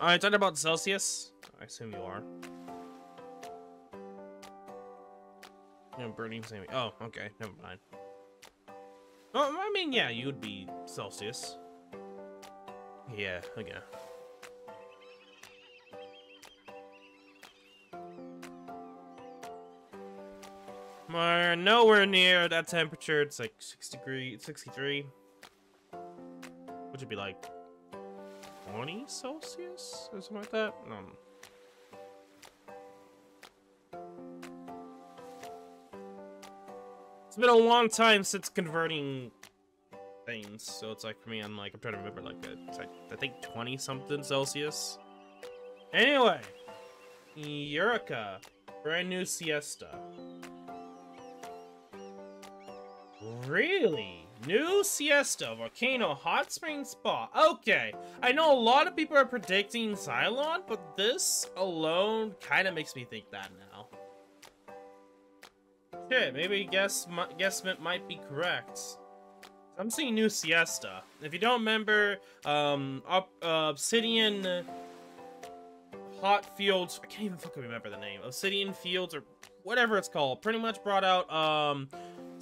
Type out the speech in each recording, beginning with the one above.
I talking about Celsius. I assume you are. Yeah, burning same. Oh, okay, never mind. Oh, I mean, yeah, you would be Celsius. Yeah, okay. We're nowhere near that temperature. It's like 6 degree, 63. Which would be like 20 Celsius or something like that. No. It's been a long time since converting things, so it's like for me, I'm like I'm trying to remember like uh, a, like I think 20 something Celsius. Anyway, Eureka, brand new siesta. Really? New Siesta Volcano Hot Spring Spa. Okay, I know a lot of people are predicting Cylon, but this alone kind of makes me think that now. Okay, maybe guess guessment might be correct. I'm seeing New Siesta. If you don't remember, um, up, uh, Obsidian Hot Fields, I can't even fucking remember the name. Obsidian Fields or whatever it's called, pretty much brought out, um,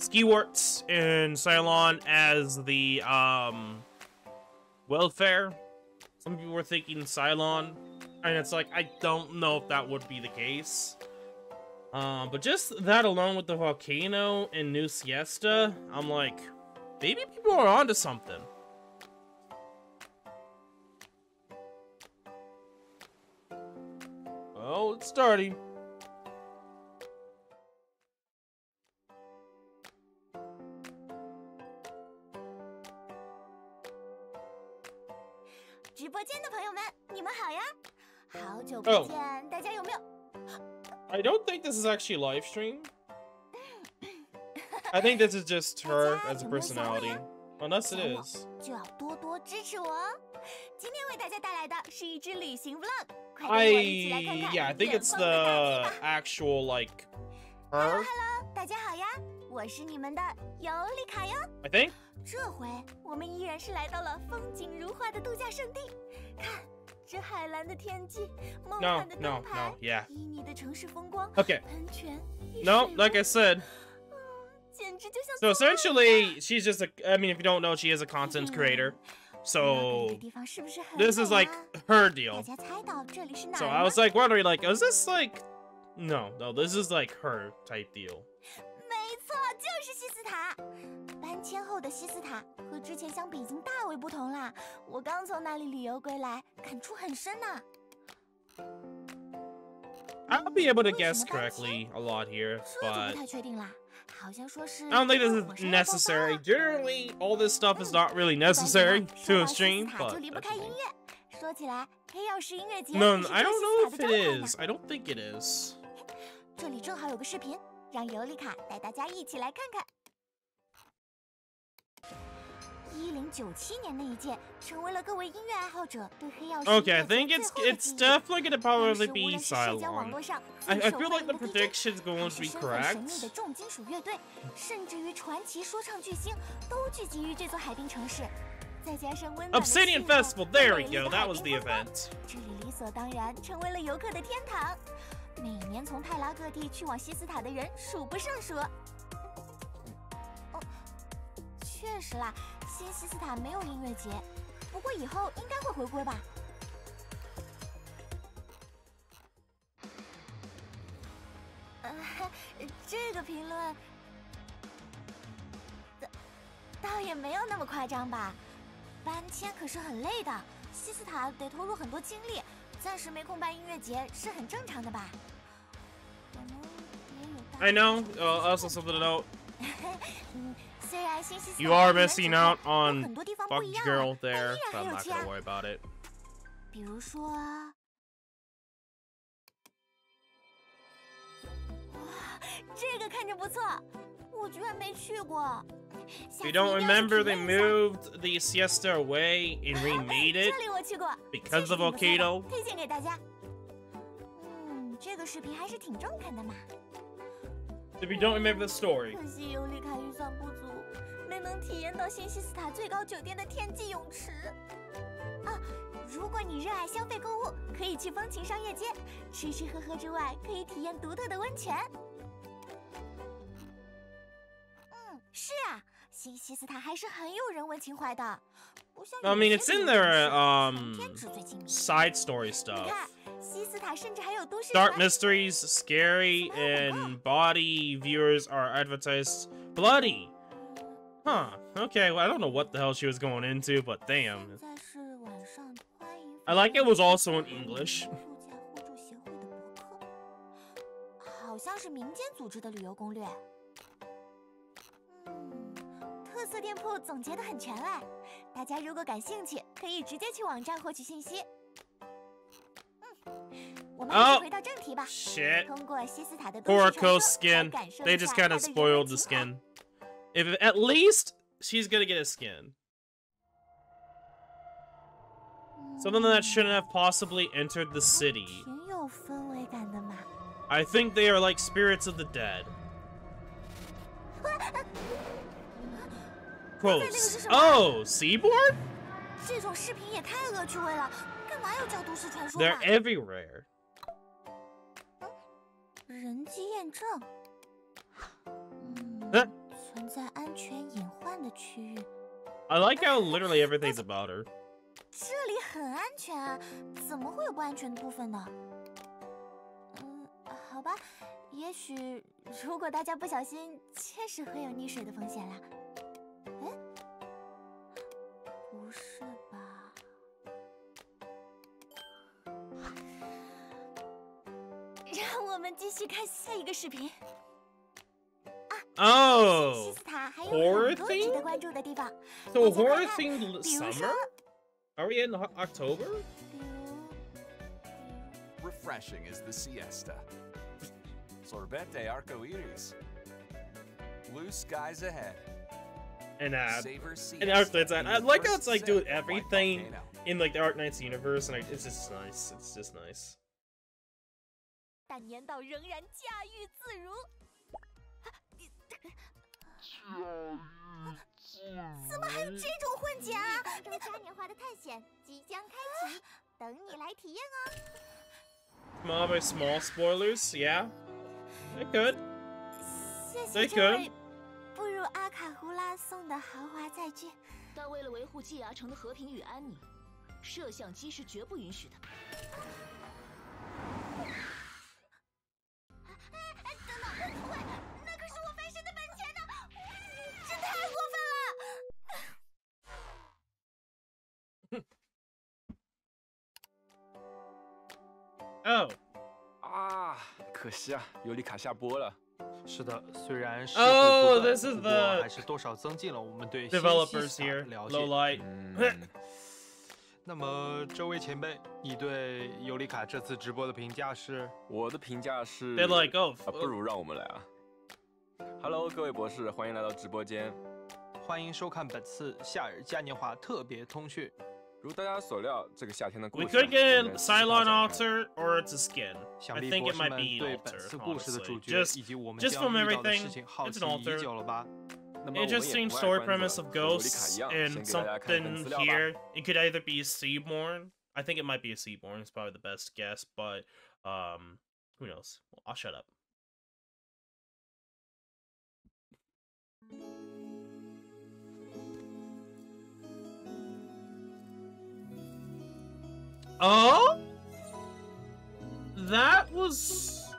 Skiwarts in Cylon as the um, welfare. Some people were thinking Cylon, and it's like, I don't know if that would be the case. Um, but just that alone with the volcano and New Siesta, I'm like, maybe people are onto something. Oh, it's starting. 直播间的朋友们，你们好呀！好久不见，大家有没有？I don't think this is actually live stream. I think this is just her as a personality. Unless it is. 就要多多支持我哦！今天为大家带来的是一支旅行 vlog，快跟我一起来看看 Yeah, I think it's the actual like her. Hello，大家好呀， 我是你们的尤里卡哟。I think. 这回我们依然是来到了风景如画的度假胜地，看这海蓝的天际，梦幻的灯牌，旖旎的城市风光，OK，喷泉，No, like I said. So essentially, she's just a. I mean, if you don't know, she is a content creator. So this is like her deal. So I was like wondering, like, is this like? No, no, this is like her type deal. 就是西斯塔。搬迁后的西斯塔和之前相比已经大为不同啦。我刚从那里旅游归来，感触很深呐。I'll be able to guess correctly a lot here, but 不太确定啦。好像说是 I don't think this is necessary. Generally, all this stuff is not really necessary to a stream, but 说起来，黑曜石音乐节 No, I don't know if it is. I don't think it is. 这里正好有个视频。让尤里卡带大家一起来看看。一零九七年那一届，成为了各位音乐爱好者对黑曜石 Okay, I think it's it's definitely gonna probably be Cylon. I I feel like the prediction's going to be correct. 神秘的重金属乐队，甚至于传奇说唱巨星，都聚集于这座海滨城市。再加上温暖的 Obsidian Festival, there we go. That was the event. 这里理所当然成为了游客的天堂。 每年从泰拉各地去往西斯塔的人数不胜数。哦，确实啦，新西斯塔没有音乐节，不过以后应该会回归吧。呃，这个评论倒倒也没有那么夸张吧？搬迁可是很累的，西斯塔得投入很多精力。暂时没空办音乐节是很正常的吧？I know. Uh, also something to note. You are missing out on fuck Girl there, but I'm not gonna worry about it. 比如说，哇，这个看着不错，我居然没去过。you don't remember they moved the siesta away and remade it because of volcano. 推荐给大家。嗯，这个视频还是挺中肯的嘛。If you don't remember the story. 可惜尤里卡预算不足，没能体验到新西斯塔最高酒店的天际泳池。啊，如果你热爱消费购物，可以去风情商业街吃吃喝喝之外，可以体验独特的温泉。是啊，新西斯塔还是很有人文情怀的，不像 I mean, 有 it's 些 in 旅游 their 城市 um 全天纸最精密 side story 你 stuff. 看，西斯塔甚至还有都市 Dark 传 mysteries, scary, and body viewers are advertised bloody. Huh. Okay, well, I don't know what the hell she was going into, but damn. 现在是晚上，欢迎 I like it was also in English. 度假互助协会的博客，好像是民间组织的旅游攻略。 店铺总结的很全哎，大家如果感兴趣，可以直接去网站获取信息。嗯，我们还哦是回到正题吧。 Shit. 通过西斯塔的都市传 Coraco 说来 skin. 感受 They 一 just 下 kind 它 of 的人 spoiled 文 the 情怀 skin. If at least she's gonna get a skin. Something that shouldn't have possibly entered the city. 挺有氛围感的嘛。 I think they are like spirits of the dead. Close. Oh, Seaboard? 这种视频也太恶趣味了，干嘛要叫都市传说 They're 嘛？ everywhere. 人机验证，嗯，呃存在安全隐患的区域， I like how literally everything's about her. 这里很安全啊，怎么会有不安全的部分呢？嗯，好吧，也许如果大家不小心，确实会有溺水的风险啦。 是吧？让我们继续看下一个视频。西 Oh, 斯塔还有 horror 很多值 theme? 得关注的地方， so 大家看 horror 看 themed 比如说 summer? Are we in Ho- October? 比如 Refreshing is the siesta. Sorbete arcoiris. Blue skies ahead. And uh, Savor siesta. and after that, I like how First it's like sip doing of white everything volcano. in like the Arc Knights universe, and I, it's just nice. It's just nice. 但年岛仍然驾驭自如。怎么还有这种混剪啊？欧洲嘉年华的探险即将开启，等你来体验哦。 Small by small spoilers, yeah. They could. 谢谢 They 这 could. 位步入阿卡胡拉送的豪华载具。但为了维护季牙城的和平与安宁，摄像机是绝不允许的。哎，等等，喂，那可是我翻身的本钱呢！这太过分了！Oh, 啊，可惜啊，尤里卡下播了。是的，虽然是 Oh, 不断 this is 不过 the 还是多少增进了我们对新 developers here. 了解。Low light. 嗯，那么，这位前辈，你对尤里卡这次直播的评价是？我的评价是 like, oh, 啊，不如让我们来啊。Hello，各位博士，欢迎来到直播间。欢迎收看本次夏日嘉年华特别通讯。如大家所料，这个夏天的故 we 事啊 could get 在 Cylon 展开 Alter or it's a skin. 想 I 必 think 博 it 士 might 们 be 对本 Alter, 次故事的 honestly. 主角 Just 以及我们 just 将 from 遇到的 everything, 事情好 it's 奇 an 已 Alter. 久了吧？那么我们 Interesting 也不爱 story 关 premise 着 of 和尤里卡 ghosts 一样 and 先给大家看看 something 资料吧。 here. It could either be Seaborn. I think it might be a Seaborn. It's probably the best guess, but um, who knows? Well, I'll shut up. Oh, that was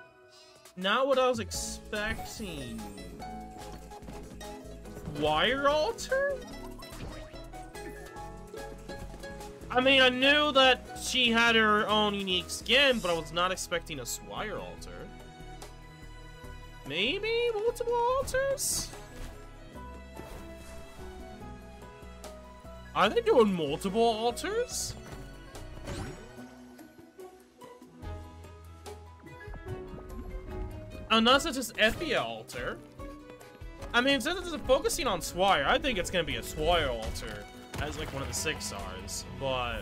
not what I was expecting. Wire altar? I mean, I knew that she had her own unique skin, but I was not expecting a Swire altar. Maybe multiple altars? Are they doing multiple altars? Unless it's just Effia altar. I mean, since it's focusing on Swire, I think it's gonna be a Swire altar as like one of the six stars, but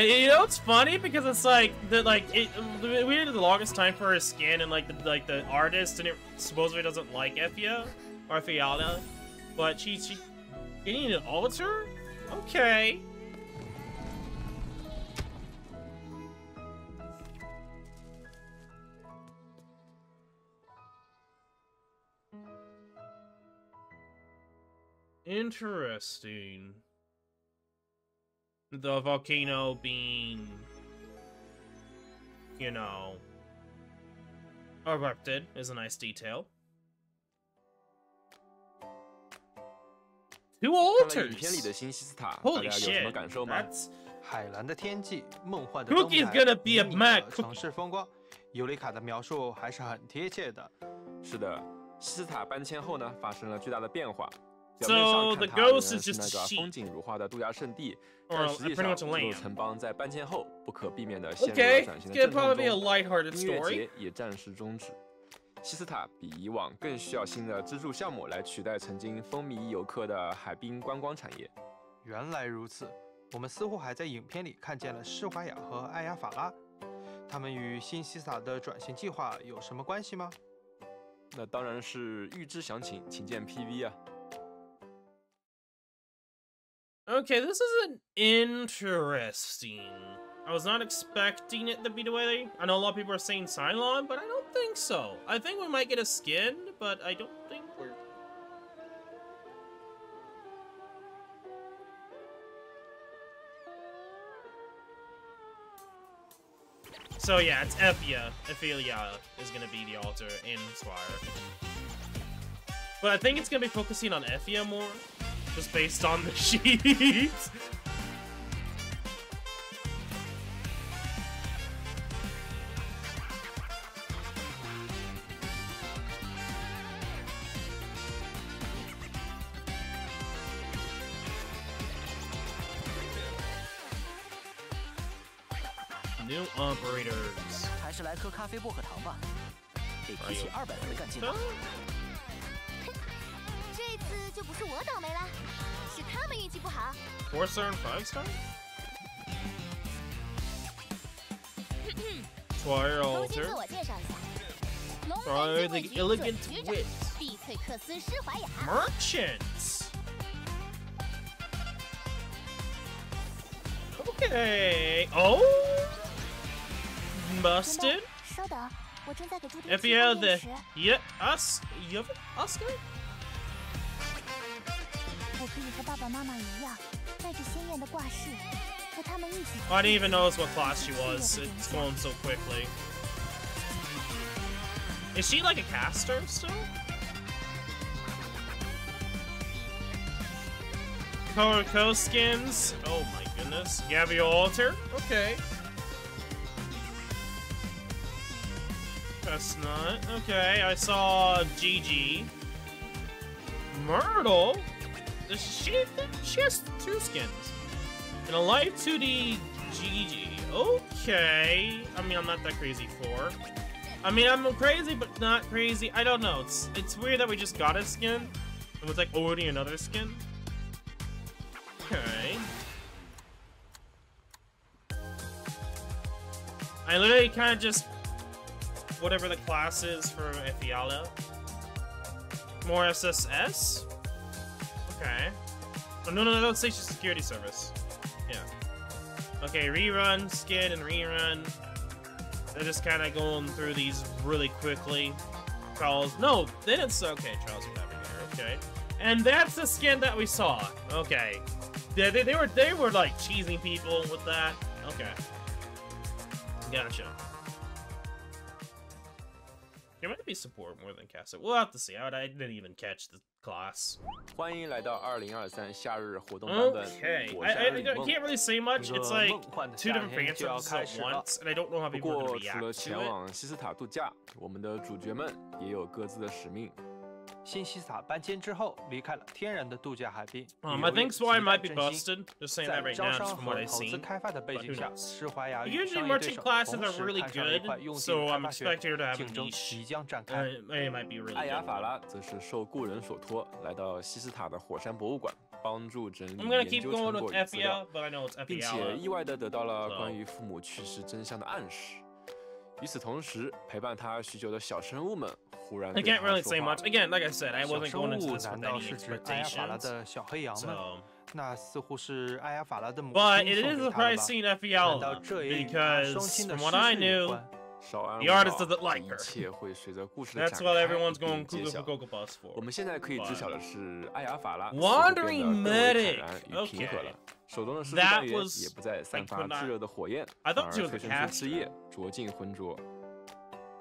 you know, it's funny because it's like the like it, we waited the longest time for her skin, and like the like the artist and it supposedly doesn't like Effia or Fiala, but she she getting an altar. Okay. Interesting The volcano being, you know, erupted is a nice detail. Two 看了影片里的 altars! 新西斯塔，大 Holy 家有什么 shit! 感受吗？ That's 海蓝的天际，梦幻的 Cookie's 灯台 gonna be a 迷你 Mac 的城市风光，尤里卡的描述还是很贴切的。是的，西斯塔搬迁后呢，发生了巨大的变化。 表 So, 面上 the 看它仍 ghost is 是 just 那 a 个 sheep. 风景如画的度假胜地，Or 但实际 pretty 上，much a 这座城邦在搬迁后不可避免的陷入 okay. 了转型的阵痛 probably be a 中。音乐节也暂时终止。西斯塔比以往更需要新的支柱项目来取代曾经风靡游客的海滨观光产业。原来如此，我们似乎还在影片里看见了施华雅和艾亚法拉，他们与新西斯塔的转型计划有什么关系吗？那当然是预知详情，请见 PV 啊。Okay, this is an interesting. I was not expecting it to be the way. I know a lot of people are saying Cylon, but I don't think so. I think we might get a skin, but I don't think we're. So yeah, it's Ephia. Ephelia is gonna be the altar in Squire. But I think it's gonna be focusing on Ephia more, just based on the sheets. New operators. 还是来颗咖啡薄荷糖吧，得提起哎呦二百分的干劲吧。 这次就不是我倒霉了，是他们运气不好。 Four star and five star? Twire 重新自 altar. 我介绍一下，龙 Twire 门 the 警卫局 elegant 准局长 wit. 碧翠克斯施华雅。 Merchants. Okay. Oh. Busted. 稍等，我正在给朱迪 If 切 you 换 have 电 the 池。 yeah us you have Oscar. 可以和爸爸妈妈一样，带着鲜艳的挂饰，和他们一起。 I didn't even notice what class she was. It's going so quickly. Is she like a caster still? Coco skins. Oh my goodness. Gabby Alter. Okay. Chestnut. Okay, I saw Gigi. Myrtle. She she has two skins. And a live 2D GG. Okay. I mean, I'm not that crazy for. I mean, I'm crazy, but not crazy. I don't know. It's it's weird that we just got a skin. It was like already another skin. Okay. I literally kind of just whatever the class is for Efiala. More SSS. Okay. Oh, no, no, no, don't say security service. Yeah. Okay, rerun, skin, and rerun. They're just kind of going through these really quickly. Charles, no, then it's okay. Charles, whatever here. Okay, and that's the skin that we saw. Okay, they, they, they were they were like cheesing people with that. Okay, gotcha. There might be support more than Casa. We'll have to see. I, I didn't even catch the class. 欢迎来到二零二三夏日活动版本 Okay,《I, I, I》。can't really say much. It's like two different 天就要 franchises at。once, and I don't know how 不 people are 过除了前 to. 往西斯塔度假，我们的主角们也有各自的使命。新西塔搬迁之后离开了天然的度假海滨一步一步寻找振在招商和投资开发的背景下施怀雅与商业对手同时踏上了一块用心开发血竞争即将展开。艾雅法拉则是受故人所托来到西斯塔的火山博物馆帮助整理研究成果与资料并且意外地得到了关于父母去世真相的暗示。I can't really say much. Again, like I said, I wasn't going to this with any expectations. But it is a surprising FEL because from what I knew. 第二次的 like，一切会随着故事的展开并揭晓。我们现在可以知晓的是，艾雅法拉变得更坦然与平和了。手中的狮子单元也不再散发炙热的火焰，而催生出枝叶，灼尽浑浊。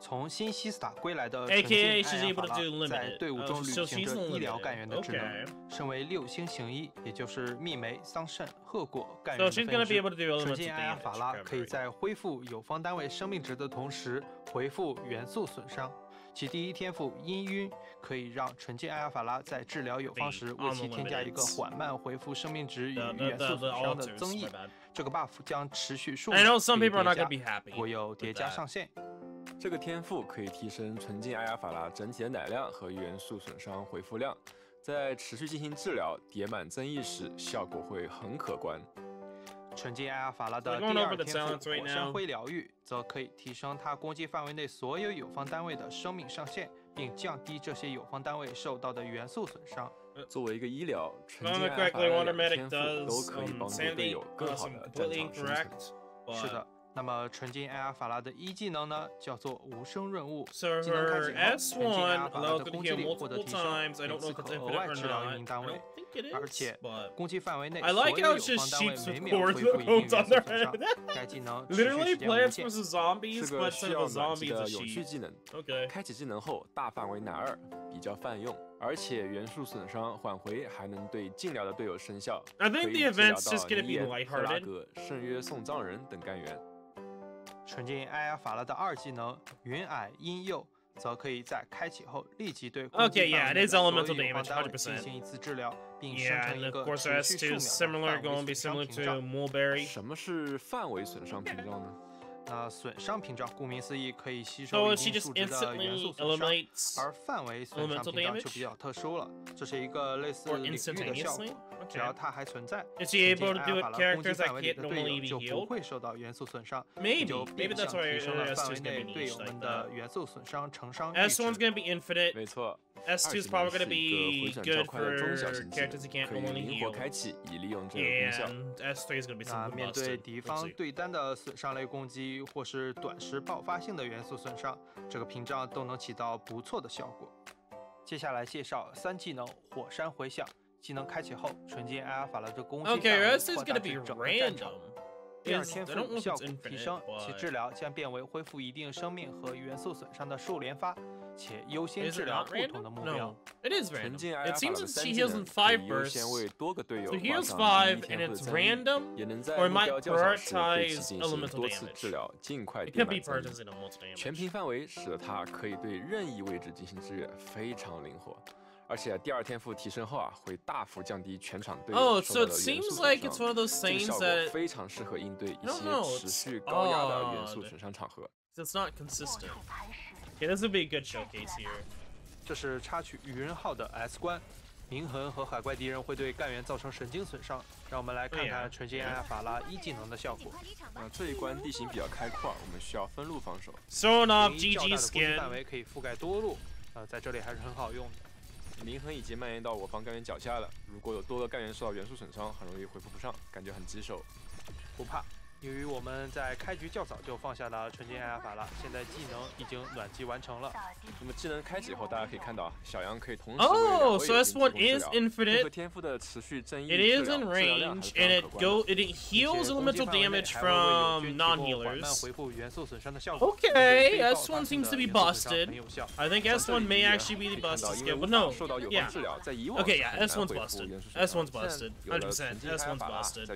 从新西斯塔归来的纯净艾拉法拉在队伍中履行着医疗干员的职能。身为六星行医，也就是蜜梅、桑葚、鹤果干员，纯净艾拉法拉可以在恢复友方单位生命值的同时回复元素损伤。其第一天赋阴晕可以让纯净艾拉法拉在治疗友方时为其添加一个缓慢回复生命值与元素损伤的增益，这个 buff 将持续数秒并叠加，我有叠加上限。这个天赋可以提升纯净艾亚法拉整体的奶量和元素损伤回复量，在持续进行治疗、叠满增益时，效果会很可观。纯净艾亚法拉的第二天赋火山灰疗愈，则可以提升它攻击范围内所有友方单位的生命上限，并降低这些友方单位受到的元素损伤。作为一个医疗，纯净艾亚法拉的天赋都可以帮助队友更好的正常生存。是的。那么纯净埃尔法拉的一技能呢叫做无声润物技能开启后纯净埃尔法拉的攻击力获得提升每次可额外治疗一名单位。而且攻击范围内所有有方单位每秒恢复一名元素伤该技能持续时间无限是个需要脑子的有趣技能。开启技能后大范围奶二比较泛用而且元素损伤返回还能对进疗的队友生效可以治疗到遗言赫拉格圣约送葬人等干员。纯净爱尔法拉的二技能云霭阴诱则可以在开启后立即对空间上所的所有有方单位进行一次治疗并生成一个持续数秒的范围损伤屏障。什么是范围损伤屏障呢？那损伤屏障顾名思义可以吸收已经数值的元素损伤而范围损伤屏障就比较特殊了。这是一个类似领域的效果。只要它还存在，攻击范围内的队友就不会受到元素损伤，就变相提升了范围内队友们的元素损伤承伤。S 没错。S two probably gonna be good for characters that can't only heal. 开启以利用这个功效。And S three is gonna be some 那面对敌方对单的损伤类攻击或是短时爆发性的元素损伤，这个屏障都能起到不错的效果。接下来介绍三技能火山回响。技能开启后，纯净艾尔法拉的攻击范围扩大至整个战场。第二天赋效果提升，其治疗将变为恢复一定生命和元素损伤的数连发，且优先治疗不同的目标。It is random. It seems that she heals in five bursts. So heal five, and it's random, or it might prioritize a little more 全屏范围使得它可以对任意位置进行支援，非常灵活。而且第二天赋提升后啊会大幅降低全场对手中的元素损伤这个效果非常适合应对一些持续高压的元素损伤场合。It's not consistent this be good showcase here 这是插曲愚人号的 s 关冥痕和海怪敌人会对干员造成神经损伤让我们来看看纯洁艾法拉一技能的效果那这一关地形比较开阔我们需要分路防守。较大的攻击范围可以覆盖多路呃在这里还是很好用的。灵痕已经蔓延到我方干员脚下了。如果有多个干员受到元素损伤，很容易回复不上，感觉很棘手。不怕，So this one is infinite。和天赋的持续增益，it is in range and it go it heals elemental damage from non-healers. Okay, S one seems to be busted. I think S one may actually be the busted skill, but no, yeah. Okay, yeah, S one's busted. S one's busted. 100%. S one's busted.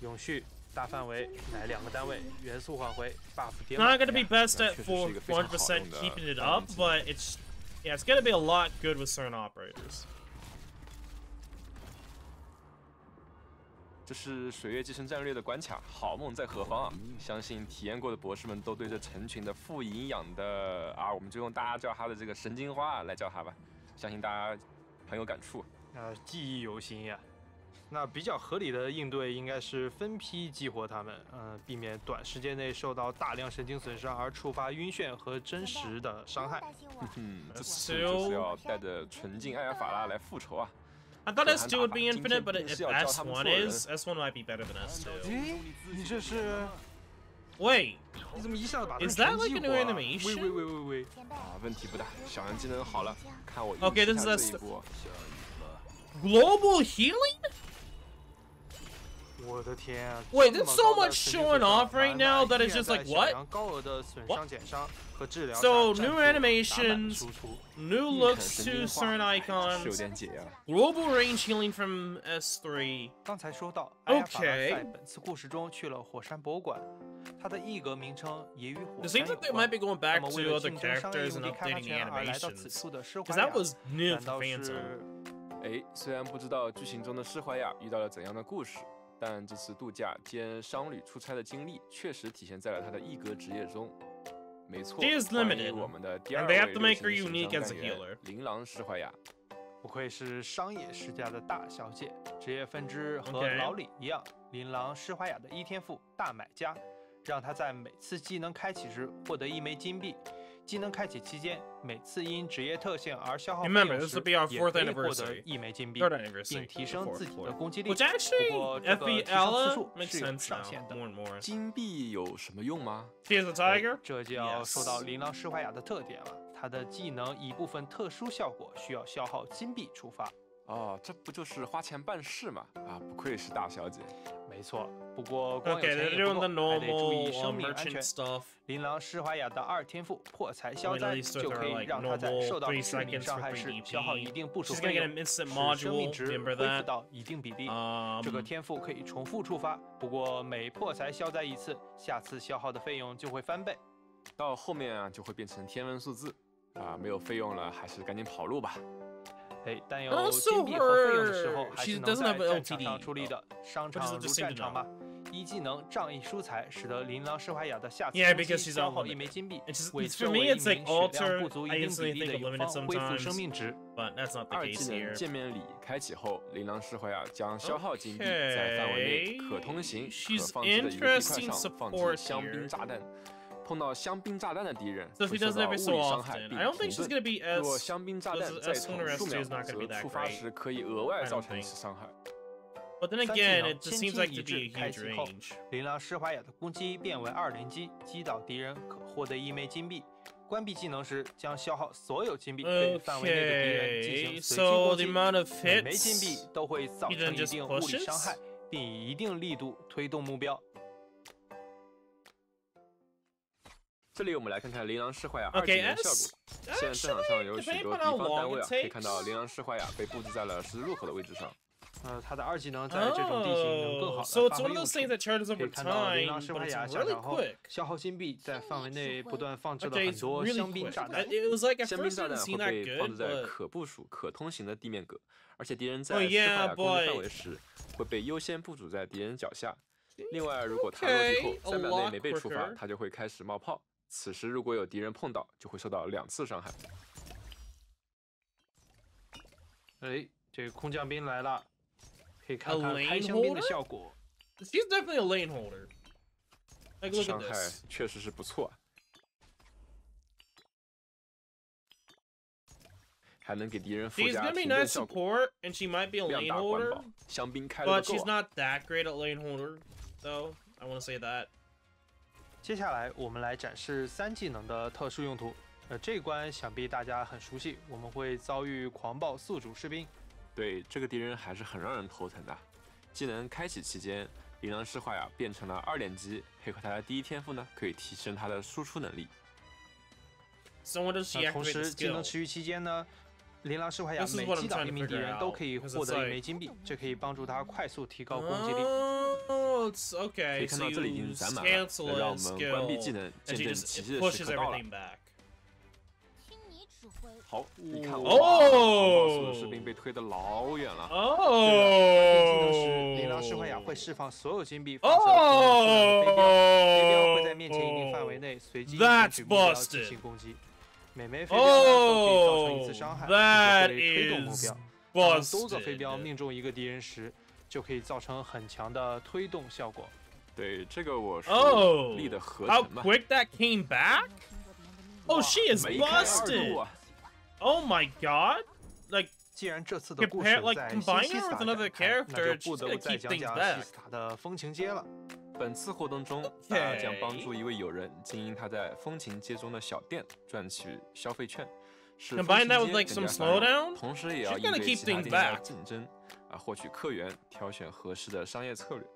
永续大范围来两个单位，元素换回 buff 叠满。Not gonna be best at four hundred percent keeping it up, but it's yeah, it's gonna be a lot good with certain operators. 这是水月继承战略的关卡，好梦在何方啊？相信体验过的博士们都对这成群的富营养的啊，我们就用大家叫它的这个神经花啊来叫它吧，相信大家很有感触，啊，记忆犹新呀、那比较合理的应对应该是分批激活它们，嗯、避免短时间内受到大量神经损伤而触发晕眩和真实的伤害。嗯，这 次就是要带着纯净艾尔法拉来复仇啊！I thought 可 S2 汗 would be infinite, but if 是要教他们 S1 所有人 is, S1 might be better than S2. 诶，你这是 Wait, 你怎么一下子把它 Is that like a new animation? 喂喂喂喂喂！啊，问题不大，小羊技能好了，看我 Okay, this is 下 a 这一波。global healing? 我的天啊 Wait, 这么 there's so 高的 much 神经 showing 损伤 off right 反而 now that 依 it's 然 just 在 like, 小 what? 羊高额的损 What? 伤减伤和治疗 So, 下 new 战术 animations 打满输出 New 一 looks 肯 to 神经 certain 化还是有 icons. 点解啊。 Global range healing from S3. 刚才说到，艾亚法拉 Okay 在本次故事中去了火山博物馆，它的一格名称也与火 It 山 seems 有 like they 关 might be going 那 back 么 to 为了 other 竞争商业 characters 用 and 地开发 updating the 权而来到此 animations. 处的施怀 Because that 雅， was new 难 for 道 Phantom. 是？哎，虽然不知道剧情中的释怀雅遇到了怎样的故事， 但这次度假兼商旅出差的经历确实体现在了他的一格职业中。没错于 limited, 我们的第二位 a 单元 healer. 琳琅施怀雅。不愧是商业世家的大小姐，职业分支和老李一样。琳琅施怀雅的一天赋大买家，让她在每次技能开启时获得一枚金币。技能开启期间每次因职业特性而消耗金币时也可以获得一枚金币并提升自己的攻击力。不过 fl 次数是有上限的。金币有什么用吗？这就要说到琳琅施华雅的特点了它的技能一部分特殊效果需要消耗金币触发。哦，这不就是花钱办事吗？啊，不愧是大小姐。没错，不过光有钱也不还得注意 uh, 生命安全.琳琅施华雅的二天赋破财消灾，就可以让她在受到致命伤害时消耗一定步数费用，使生命值恢复到一定比例。Um, 这个天赋可以重复触发，不过每破财消灾一次，下次消耗的费用就会翻倍。到后面啊，就会变成天文数字。啊，没有费用了，还是赶紧跑路吧。诶但有金币和费用的时候还是能在战场上出力的商场如战场嘛一技能仗义疏财使得琳琅施怀雅的下次攻击消耗一枚金币为身为一名血量不足一定比例的友方恢复生命值。二技能见面礼开启后琳琅施怀雅将消耗金币在范围内可通行可放置的一地块上放置香槟炸弹碰到香槟炸弹的敌人会受到物理伤害并停顿若香槟炸弹在数再次触发时可以额外造成一次伤害。三技能千机一掷开启后琳琅施华雅的攻击变为二连击击倒敌人可获得一枚金币。关闭技能时将消耗所有金币对范围内的敌人进行随机攻击。每枚金币都会造成一定物理伤害并以一定力度推动目标。这里我们来看看琳琅释怀呀二技能效果。现在战场上有许多敌方单位啊可以看到琳琅释怀呀被布置在了十字路口的位置上。那它的二技能在这种地形能更好的发挥用处可以看到琳琅释怀呀下场后消耗金币在范围内不断放置了很多香槟炸弹。香槟炸弹会被放置在可部署可通行的地面格而且敌人在释怀呀攻击范围时会被优先部署在敌人脚下。另外如果他落地后三秒内没被触发他就会开始冒泡。此时如果有敌人碰到，就会受到两次伤害。哎，这个空降兵来了，可以看 A 看 lane 开香槟的效果。she's definitely a lane holder. Like, look 伤 at 害 this. 确实是不错啊，还能给敌人附 She's 加 gonna be nice 效果，support, and she might be a 量 lane 大管 holder, 饱。香槟开了 but 个 she's 啊！not that great at lane holder, though. I want to say that. 接下来我们来展示三技能的特殊用途。呃，这一关想必大家很熟悉，我们会遭遇狂暴宿主士兵。对，这个敌人还是很让人头疼的。技能开启期间，琳琅释怀雅变成了二连击，配合他的第一天赋呢，可以提升他的输出能力。那同时，技能持续期间呢，琳琅施怀雅每击倒一名敌人都可以获得一枚金币，这可以帮助他快速提高攻击力。Oh, 可以 okay. 看 So 到这里已 you 经攒满了让我们关闭技 skill, 能，and 见 she 证 just 奇迹的时 pushes 刻到了。好，你看哦士兵被推得老远了。技能时，琳琅 Oh. 施怀雅会释放所有金币，发射飞镖，飞镖会在面前一定范围内随机选取目标进行攻击。每枚飞镖都可以造成一 Oh, 次伤害，并且会推动目标。当多个飞镖命中一个敌人时，就可以造成很强的推动效果。对，这个我是 Oh, 力的合 how 成嘛，quick that came back! Oh, she is busted!！Oh my god! Like, 既然这次的故事 like, 在新西 her 斯开，那 character, 就不 she's 得 gonna 不再 keep 讲 things 讲 back. 西斯塔的风情街了。本次活动中，大家将帮助一位友人经营他在风情街中的小店，赚取消费券，使风 Combine 情街更加 some 繁荣同时也要 She's 应对其他店家的竞争，啊，获取客源，挑选合适的商业策略。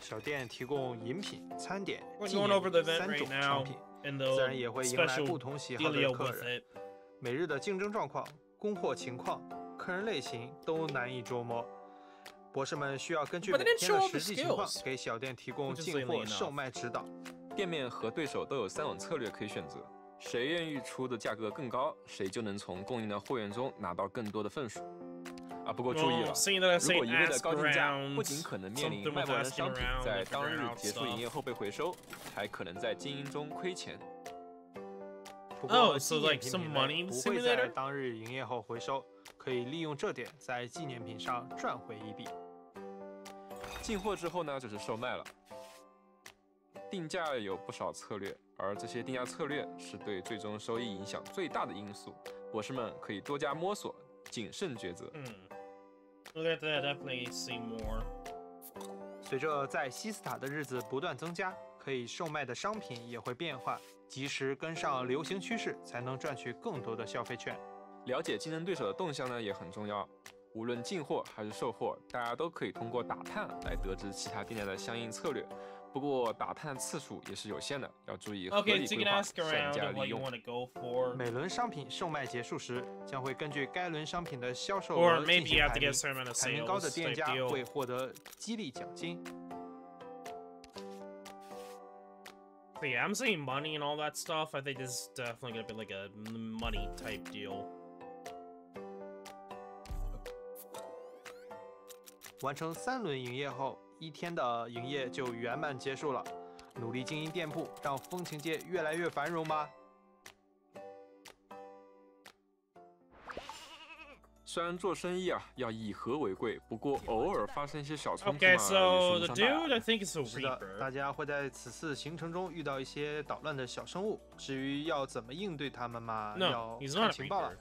小店提供饮品、餐点、纪念品三种商品，自然也会迎来不同喜好的客人。每日的竞争状况、供货情况、客人类型都难以捉摸。博士们需要根据每天的实际情况给小店提供进货、售卖指导。店面和对手都有三种策略可以选择，谁愿意出的价格更高，谁就能从供应的货源中拿到更多的份数。啊，不过注意了如果一味的高定价，不仅可能面临卖不完的商品在当日结束营业后被回收，还可能在经营中亏钱。不 Oh, 过品 money 类不会？在当日营业后回收，可以利用这点在纪念品上赚回一笔。进货之后呢，就是售卖了。定价有不少策略，而这些定价策略是对最终收益影响最大的因素。博士们可以多加摸索，谨慎抉择。Hmm. Look at that, definitely see more. 随着在西斯塔的日子不断增加，可以售卖的商品也会变化，及时跟上流行趋势，才能赚取更多的消费券。了解竞争对手的动向呢也很重要。无论进货还是售货，大家都可以通过打探来得知其他店家的相应策略。不过打探次数也是有限的，要注意合理规划，ask 善加利用。want to go for. 每轮商品售卖结束时，将会根据该轮商品的销售额进行排名 get a。certain amount of 排名高的店家会获得激励奖金。Yeah, I'm saying money and all that stuff. I think this is definitely gonna be like a money type deal. 完成三轮营业后，一天的营业就圆满结束了。努力经营店铺，让风情街越来越繁荣吧。虽然做生意啊要以和为贵，不过偶尔发生一些小冲突 Okay, 嘛，so 也 is a 是的，大家会在此次行程中遇到一些捣乱的小生物，至于要怎么应对他们嘛，No, 要看情报了。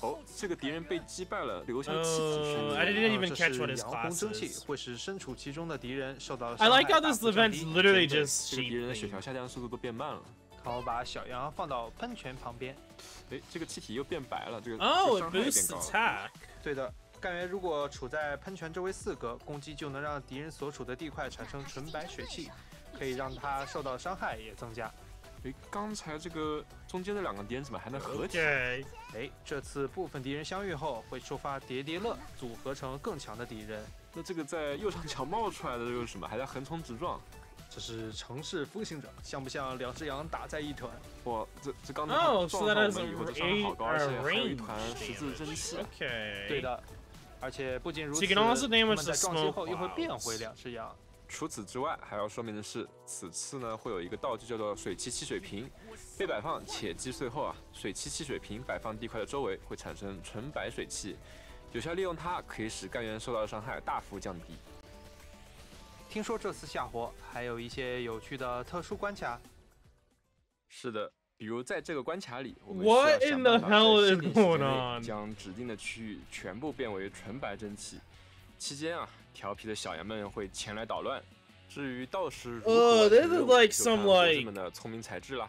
哦，这个敌人被击败了，留下气体是 Uh, I didn't 呃 even 这 catch 是 what his 洋红蒸汽 class is. 会使身处其中的敌人受到 I 伤害 like how 大 this event 低 literally just 这个敌人的血.条下降速度都变慢了。好，把小羊放到喷泉旁边。哎，这个气体又变白了，这个 Oh, 这 it 个伤害也变高了。对的，干员如果处在喷泉周围四格，攻击就能让敌人所处的地块产生纯白血气，可以让他受到伤害也增加。哎，刚才这个中间的两个敌人怎么还能合体？Okay. 哎，这次部分敌人相遇后会触发叠叠乐，组合成更强的敌人。那这个在右上角冒出来的又是什么？还在横冲直撞？这是城市风行者，像不像两只羊打在一团？哇，这这刚才哦撞上 that 我们以后，的伤害好高，而且还有一团十字真气。对的，而且不仅如此他们在撞击后又会变回两只羊。除此之外，还要说明的是，此次呢会有一个道具叫做水汽汽水瓶，被摆放且击碎后啊，水汽汽水瓶摆放地块的周围会产生纯白水汽，有效利用它可以使干员受到的伤害大幅降低。听说这次下活还有一些有趣的特殊关卡。是的，比如在这个关卡里，我们需要想办法在 hell 限定时间内将指定的区域全部变为纯白蒸汽。期间啊，调皮的小羊们会前来捣乱。至于到时如何 Oh, 完成 this is like 就 some 看博士 like- 们的聪明才智啦。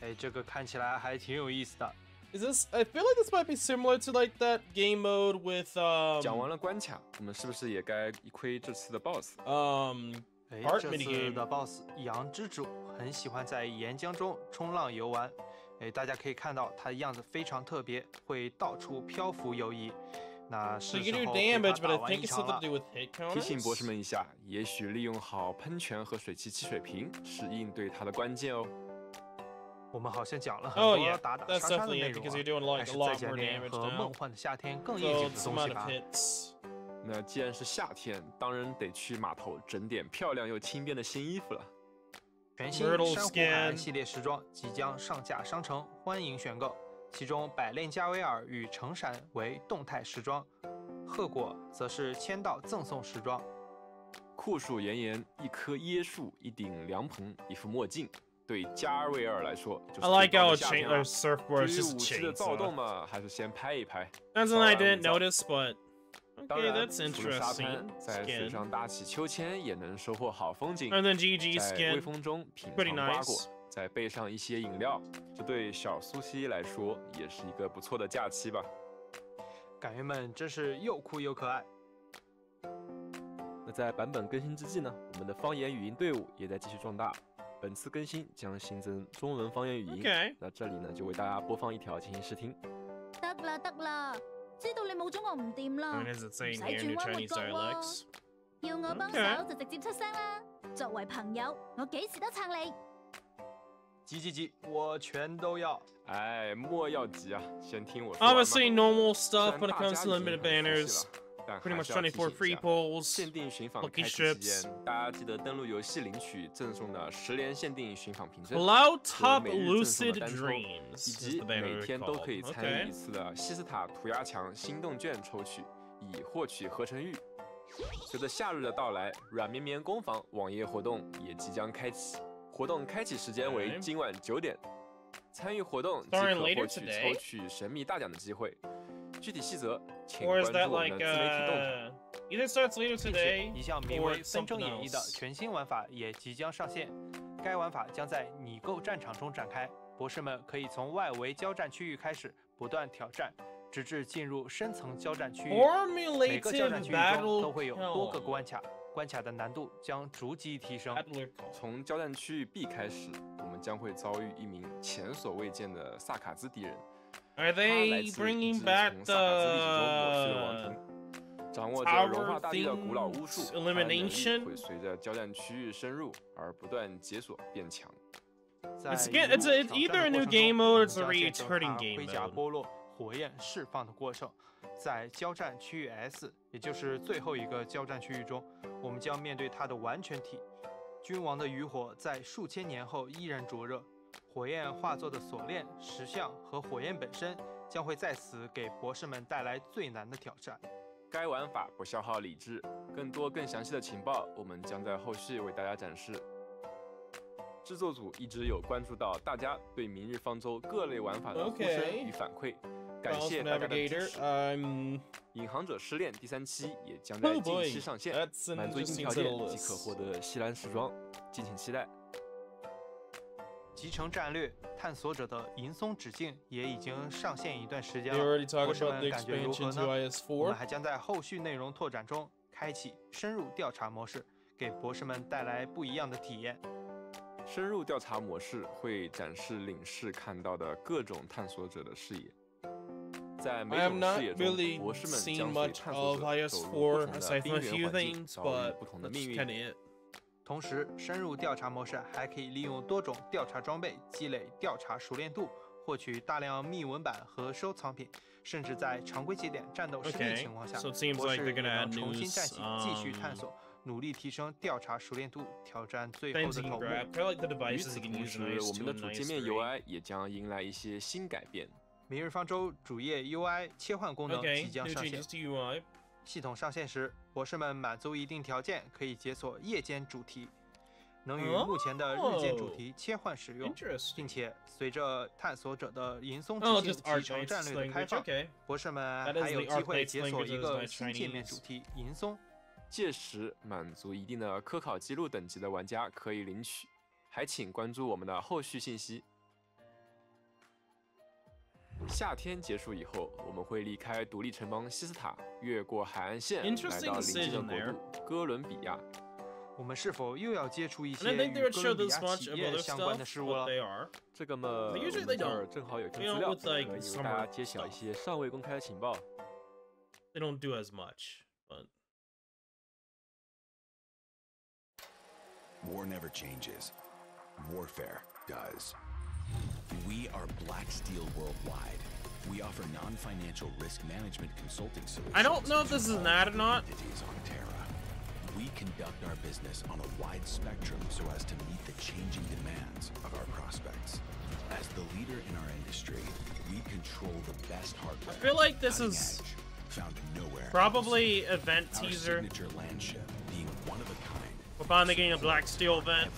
哎，这个看起来还挺有意思的。Is this? I feel like this might be similar to like that game mode with 讲完 um 了关卡，我们是不是也该一窥这次的哎 Art，这次的 BOSS 羊之主很喜欢在岩浆中冲浪游玩。哎，大家可以看到它的样子非常特别，会到处漂浮游移。那是时候可以把它打完一场了。提醒博士们一下，也许利用好喷泉和水汽汽水瓶是应对它的关键哦。我们好像讲了很多打打杀杀的内容啊，还是再见点和梦幻的夏天更应景的东西吧。那既然是夏天，当然得去码头整点漂亮又轻便的新衣服了。全新珊瑚海岸系列时装即将上架商城，欢迎选购。其中百炼加威尔与成闪为动态时装，鹤果则是签到赠送时装。酷暑炎炎，一棵椰树，一顶凉棚，一副墨镜，对加维尔来说就是 I like 最棒 how 的夏 chain 天了。is 于 just 武器的躁动.嘛，还是先拍一拍。That's something I didn't notice, but 当 okay, 然，that's 除了沙滩 interesting. 在水.上搭起秋千也能收获好风景。And then GG 在微 skin. 风中品瓜 nice. 果，再备上一些饮料，这对小苏西来说也是一个不错的假期吧。感员们真是又酷又可爱。那在版本更新之际呢，我们的方言语音队伍也在继续壮大。本次更新将新增中文方言语音。那这里呢就为大家播放一條進行試聽。得啦得啦，知道你冇咗我唔掂啦唔使轉彎抹角?要我幫 Okay. 手就直接出聲啦。作為朋友，我幾時都撐你。急急急，我全都要。哎，莫要急啊，先听我说。Obviously, normal stuff 然 when it 大 comes 家 to limited banners. Pretty much 是要提醒24一 free 下 pulls. 限定寻访开启期间，大家记得登录游戏领取赠送的十连限定寻访凭证，Cloud 和 Top 每日赠送 Lucid 的单抽，Dreams 以及每天都可以参与一次的西斯塔涂鸦墙心动券抽取，以获取合成玉。随着夏日的到来，软绵绵工坊网页活动也即将开启，活动开启时间为今晚九点。参与活动即可获取抽取神秘大奖的机会。具体细则请 Or 关注我们的自媒体动态。uh, either starts later 并且 today 一项名为“纷争演绎”的全新玩法也即将上线。该玩法将在拟构战场中展开，博士们可以从外围交战区域开始不断挑战，直至进入深层交战区域。每个交战区域中都会有多个关卡，关卡的难度将逐级提升。从交战区域 B 开始，我们将会遭遇一名前所未见的萨卡兹敌人。Are they 自 bringing back 从萨卡兹历史中抹去的王 the，掌握着融化大地的古老巫术他的能力 elimination？会随着交战区域深入而不断解锁变强。It's again, it's a- it's either a new game mode or it's 们 a returning game mode. 火焰释放的过程。在交战区域 S，也就是最后一个交战区域中，我们将面对它的完全体。君王的余火在数千年后依然灼热，火焰化作的锁链、石像和火焰本身将会在此给博士们带来最难的挑战。该玩法不消耗理智，更多更详细的情报，我们将在后续为大家展示。制作组一直有关注到大家对《明日方舟》各类玩法的呼声.与反馈，感谢大家的支.持。Um, 隐航者失恋第三期也将在 oh 近期上线，满足一定条件即可获得西兰时装，敬请期待。集成战略探索者的银松指径也已经上线一段时间了，博士们感觉如何呢？我们还将在后续内容拓展中开启深入调查模式，给博士们带来不一样的体验。深入调查模式会展示领事看到的各种探索者的视野。在每种 not，really、博士们将会探索走入不同的边缘环境，things, 遭遇不同的命运。同时，深入调查模式还可以利用多种调查装备，积累调查熟练度，获取大量密文版和收藏品，甚至在常规节点战斗失利情况下、博士也能重新站起，继续探索。努力提升调查熟练度，挑战最后的头目。与此同时，我们的主界面 UI 也将迎来一些新改变。明日方舟主页 UI 切换功能即将上线 changes。to UI. 系统上线时，博士们满足一定条件可以解锁夜间主题，能与目前的日间主题切换使用.并且随着探索者的银松 Oh, 之境集成 Archknight's 战略的开.放，Okay. 博士们还有机会解锁一个新界面主题银松。届时，满足一定的科考记录等级的玩家可以领取，还请关注我们的后续信息。夏天结束以后，我们会离开独立城邦西斯塔，越过海岸线，来到邻近的国度哥伦比亚。我们是否又要接触一些与哥伦比亚企业相关的事物了？这个嘛，我们这儿正好有份资料，可以为大家揭晓一些尚未公开的情报。They don't do as much, but war never changes. Warfare does. We are Black Steel Worldwide. We offer non-financial risk management consulting solutions. I don't know if this is an ad or not. on Terra. We conduct our business on a wide spectrum so as to meet the changing demands of our prospects. As the leader in our industry, we control the best hardware. I feel like this is edge, found nowhere else. Probably event Our teaser. signature land ship being one of a kind. We're finally getting a Black Steel event.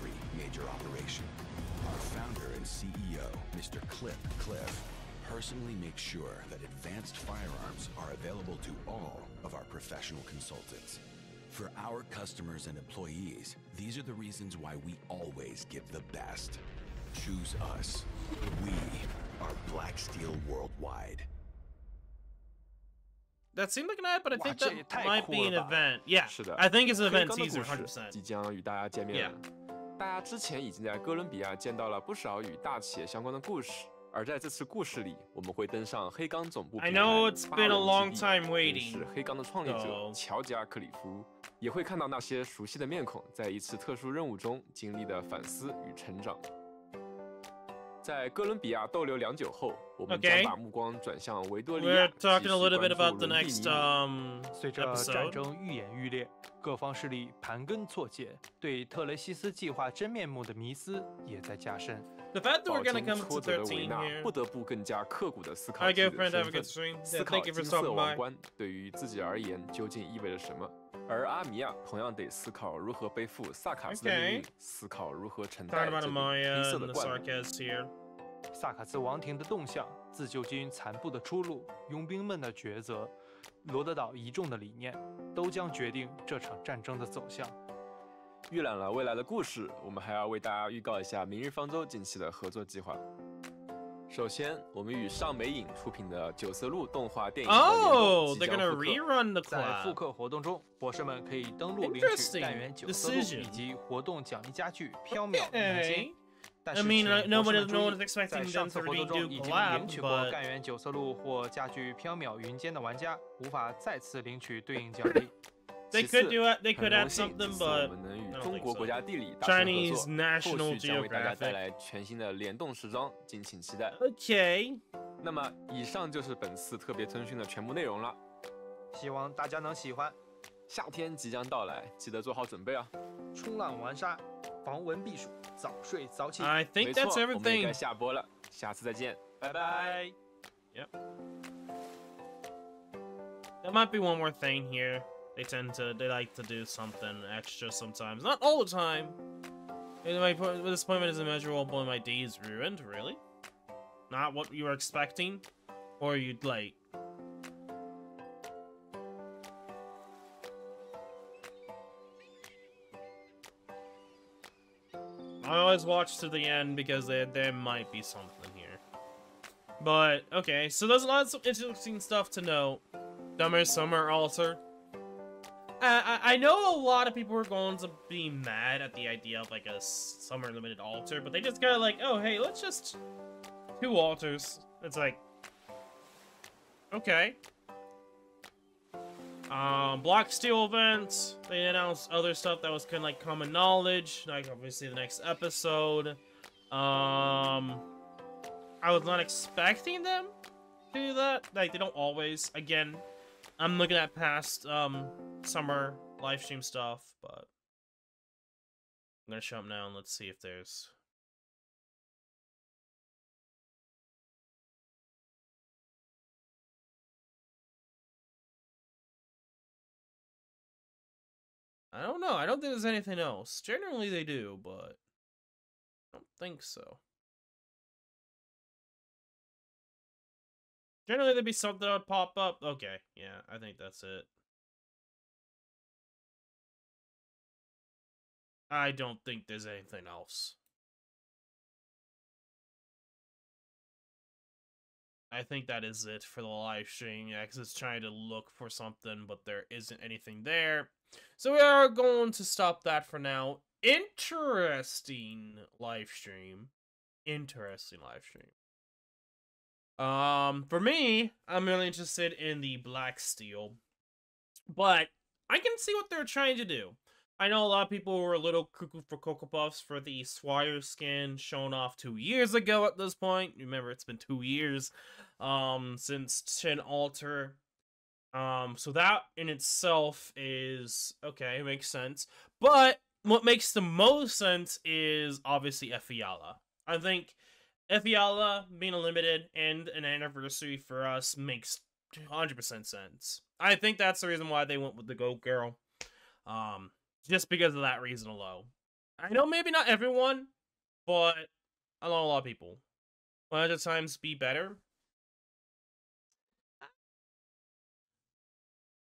personally makes sure that advanced firearms are available to all of our professional consultants. For our customers and employees, these are the reasons why we always give the best. Choose us. We are Black Steel Worldwide. That seemed like an ad, but I Wow, think 这 that 也太 might 酷 be 了 an 吧 event. Yeah, 是的 I think it's an event 黑钢的 teaser, 故 hundred 事 percent. 即将与大家见面了。大家之前已经在哥伦比亚见到了不少与大企业相关的故事， 而在这次故事里，我们会登上黑钢总部 I 平台 know it's been a long 基地 time 认 waiting. 是黑钢的创立者乔吉亚克里夫，也会看到那些熟悉的面孔在一次特殊任务中经历的反思与成长。在哥伦比亚逗留良久后，我们 Okay. 将把目光转向维多利亚，talking 继 a 续 little bit 关 um 随着战争愈演愈烈，各方势力盘根错节，对特雷西斯计划真面目的迷思也在加深。The fact that we're gonna come to 13. Hi, girlfriend, stream. Thank of his finger. 对于自己而言，究竟意味着什么？而阿米亚同样得思考如何背负萨卡斯的命运，思考如何承担这个黑色的冠。萨卡兹王庭的动向，自救军残部的出路，佣兵们的抉择，罗德岛一众的理念，都将决定这场战争的走向。预览了未来的故事，我们还要为大家预告一下明日方舟近期的合作计划。首先，我们与上美影出品的《九色鹿》动画电影的联动 Oh, 即 they're 将 gonna 复刻 rerun the 在复.刻活动中，博士们可以登录领取干员九色鹿以及活动奖励家具缥缈云间。但 I 是 nobody- 们注 no 意 one is expecting 在 them 上次 to 活动中已经 collab, 领取过 but- 干员九色鹿或家具缥缈云间的玩家，无法再次领取对应奖励。They 其 could 次 do it. They 很 could 荣 add something, 这次我 but 们能与中国.国家地理达成合 Chinese 作，National 后续将为大家带 Geographic. 来全新的联动时装，敬请期待。Okay. 那么，以上就是本次特别通讯的全部内容了。希望大家能喜欢。夏天即将到来，记得做好准备啊！冲浪玩沙，防蚊避暑，早睡早起。I 没 think 错，that's 我们也该 everything. 下播了，下次再见，拜拜。Yep.。There might be one more thing here. They tend to, they like to do something extra sometimes. Not all the time. My disappointment is immeasurable, but my day is ruined. Really? Not what you were expecting? Or you'd like. I always watch to the end because there, there might be something here. But, okay, so there's lots of interesting stuff to know. Dumber Summer Altar. I, I know a lot of people are going to be mad at the idea of like a summer limited altar, but they just gotta like, oh hey, let's just two altars. It's like, okay. Um, Black Steel event. They announced other stuff that was kind of like common knowledge, like obviously the next episode. Um, I was not expecting them to do that. Like they don't always. Again, I'm looking at past um summer live stream stuff, but I'm gonna show up now and let's see if there's. I don't know. I don't think there's anything else. Generally, they do, but I don't think so. Generally, there'd be something that would pop up. Okay, yeah, I think that's it. I don't think there's anything else. I think that is it for the live stream. Yeah, because it's trying to look for something, but there isn't anything there. So we are going to stop that for now. Interesting live stream. Interesting live stream. Um, for me, I'm really interested in the Black Steel, but I can see what they're trying to do. I know a lot of people were a little cuckoo for Cocoa Puffs for the Swire skin shown off two years ago at this point. Remember, it's been two years um, since Chin Alter Um, so that in itself is okay, it makes sense. But what makes the most sense is obviously Efiala. I think Efiala being a limited and an anniversary for us makes 100% sense. I think that's the reason why they went with the Goat Girl. Um, just because of that reason alone. I know maybe not everyone, but I know a lot of people. Will other times be better?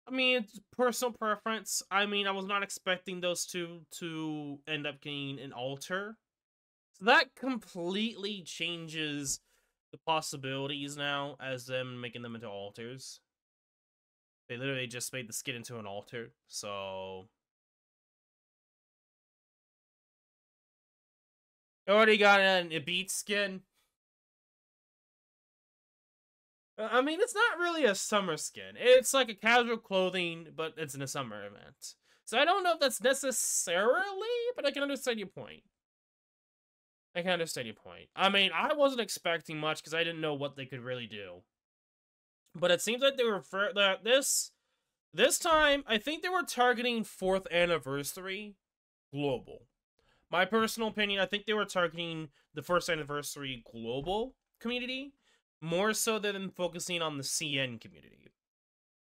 I mean, it's personal preference. I mean, I was not expecting those two to end up getting an altar. So that completely changes the possibilities now as them making them into altars. They literally just made the skin into an altar, so... Already got an Ibit skin. Uh, I mean, it's not really a summer skin. It's like a casual clothing, but it's in a summer event. So I don't know if that's necessarily, but I can understand your point. I can understand your point. I mean, I wasn't expecting much because I didn't know what they could really do. But it seems like they were that this this time. I think they were targeting fourth anniversary global. My personal opinion, I think they were targeting the first anniversary global community more so than focusing on the CN community.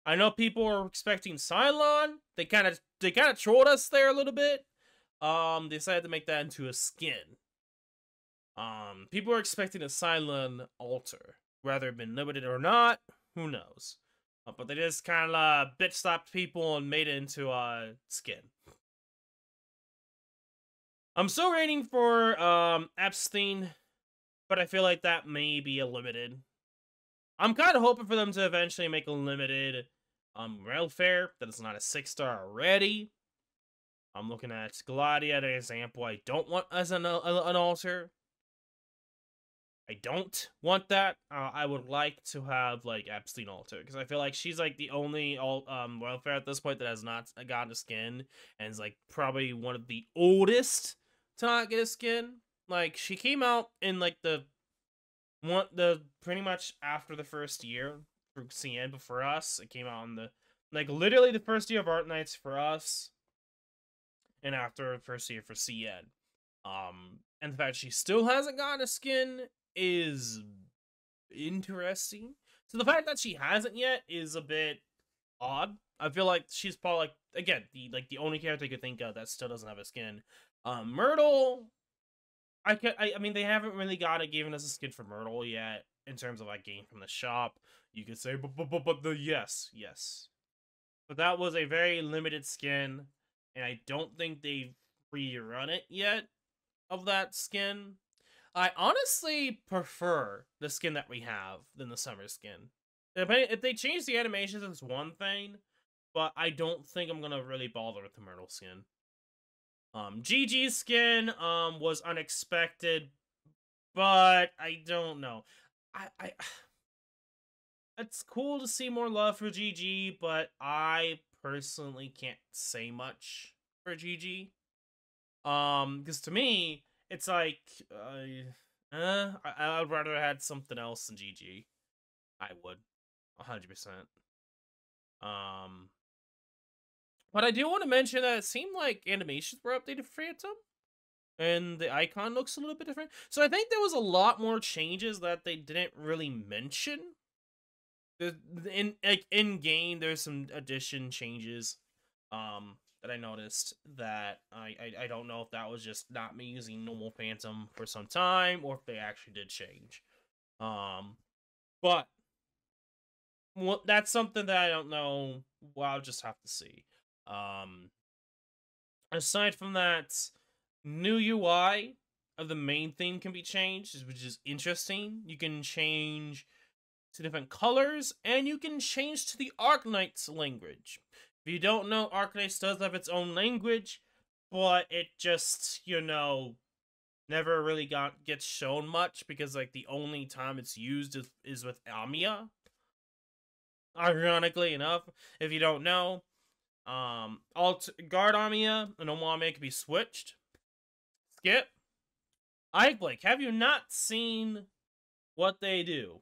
I know people were expecting Cylon. They kind of they kind of trolled us there a little bit. Um, they decided to make that into a skin. Um, people were expecting a Cylon altar, whether it been limited or not. Who knows? Uh, but they just kind of uh, bitch slapped people and made it into a skin. I'm still waiting for um Epstein, but I feel like that may be a limited. I'm kind of hoping for them to eventually make a limited um that is not a six star already. I'm looking at Gladiator example. I don't want as an uh, an altar. I don't want that. Uh, I would like to have like Epstein altar because I feel like she's like the only all um welfare at this point that has not gotten a skin and is like probably one of the oldest to not get a skin. Like she came out in like the one the pretty much after the first year for CN, but for us it came out in the like literally the first year of Art Nights for us, and after the first year for CN. Um, and the fact she still hasn't gotten a skin is interesting. So the fact that she hasn't yet is a bit odd. I feel like she's probably like again the like the only character I could think of that still doesn't have a skin. Um, Myrtle, I could I, I mean they haven't really got it given us a skin for Myrtle yet in terms of like game from the shop. You could say but but but, but the yes yes, but that was a very limited skin, and I don't think they've rerun it yet of that skin. I honestly prefer the skin that we have than the summer skin. If they change the animations, it's one thing, but I don't think I'm gonna really bother with the Myrtle skin. Um, GG's skin um was unexpected, but I don't know. I I it's cool to see more love for GG, but I personally can't say much for GG. Um, because to me, it's like, uh, uh I, would rather had something else than GG. I would, hundred percent. Um, but I do want to mention that it seemed like animations were updated for Phantom, and the icon looks a little bit different. So I think there was a lot more changes that they didn't really mention. In like in game, there's some addition changes. Um, that I noticed that I, I, I don't know if that was just not me using normal Phantom for some time or if they actually did change. Um, but well, that's something that I don't know. Well, I'll just have to see. Um, aside from that, new UI of the main theme can be changed, which is interesting. You can change to different colors, and you can change to the Arknight's language. If you don't know, Arknights does have its own language, but it just, you know, never really got gets shown much because like the only time it's used is, is with Amia. Ironically enough, if you don't know, um, alt guard Amiya and Omame can be switched. Skip. Ike Blake, have you not seen what they do?